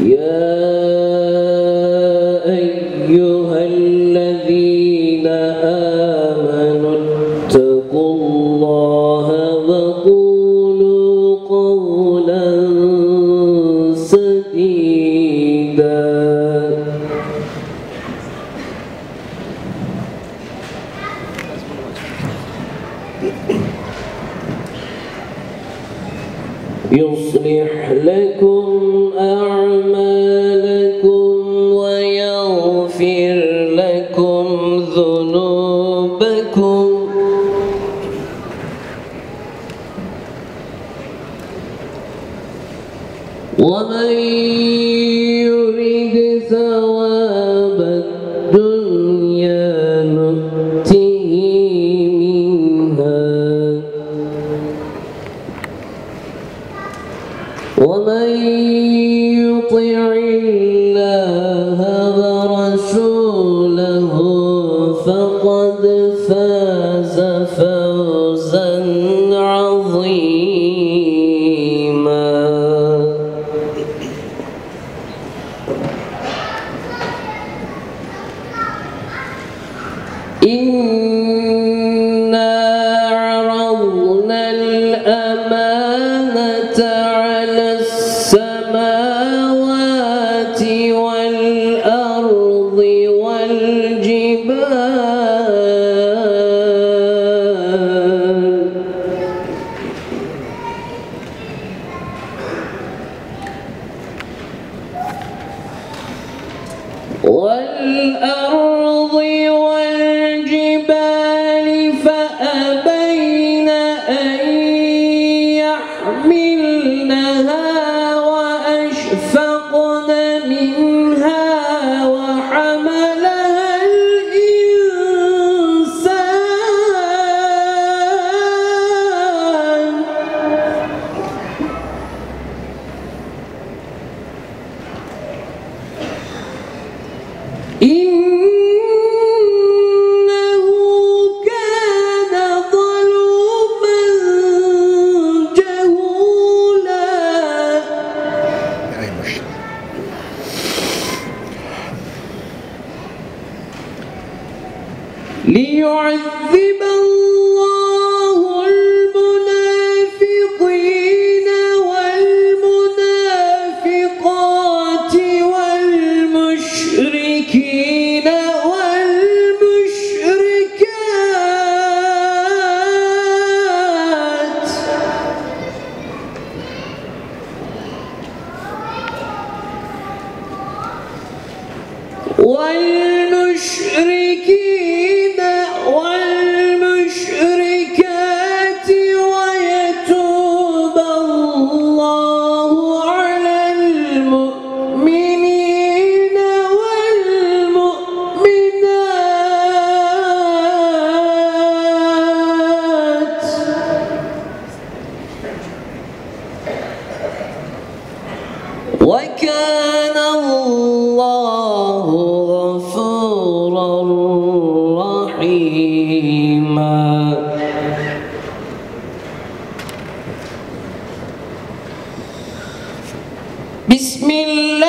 يا يصلح لكم أعمالكم ويغفر لكم ذنوبكم. ومن يريد ثواب إلا ليعذب الله المنافقين والمنافقات والمشركين والمشركات. والمشركين وكان الله غفورا رحيما. بسم الله